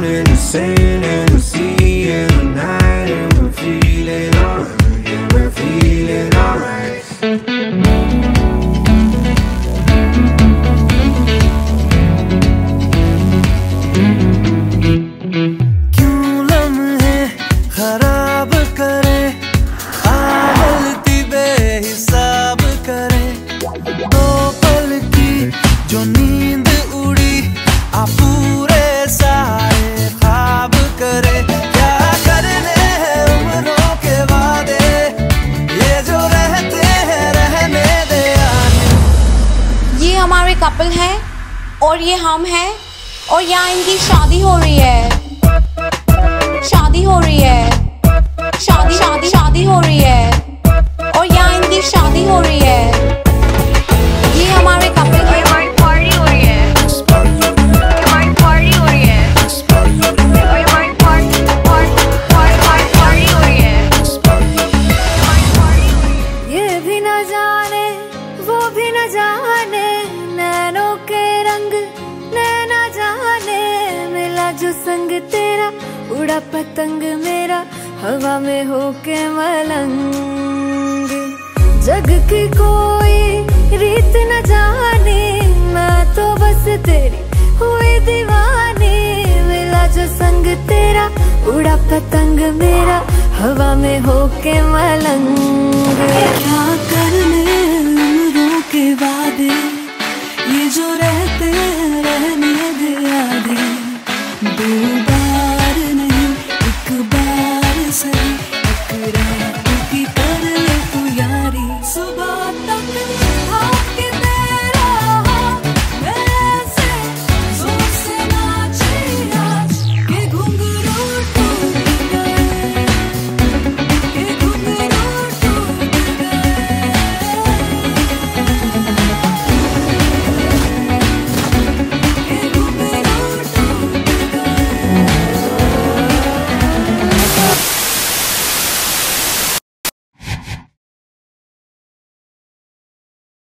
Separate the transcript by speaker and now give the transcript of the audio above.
Speaker 1: down in the sand and the sea and the night and we're feeling alright, yeah, we're feeling alright.
Speaker 2: क्यों
Speaker 3: couple हैं और ये हम हैं और यहाँ इनकी शादी हो रही है। शादी हो रही है। शादी शादी शादी हो रही है। और यहाँ इनकी शादी हो रही है। ये हमारे कपल हैं।
Speaker 4: हमारी पार्टी हो रही है। हमारी पार्टी हो रही है। हमारी पार्टी पार्टी हो रही है।
Speaker 5: ये भी न जाने वो भी न जाने। जो संग तेरा, उड़ा पतंग मेरा, हवा में होके मलंग। जग की कोई रीत न जाने मैं तो बस तेरी हुई दीवानी। मिला जो संग तेरा, उड़ा पतंग मेरा, हवा में होके मलंग। क्या करने के वादे? ये जो रह You.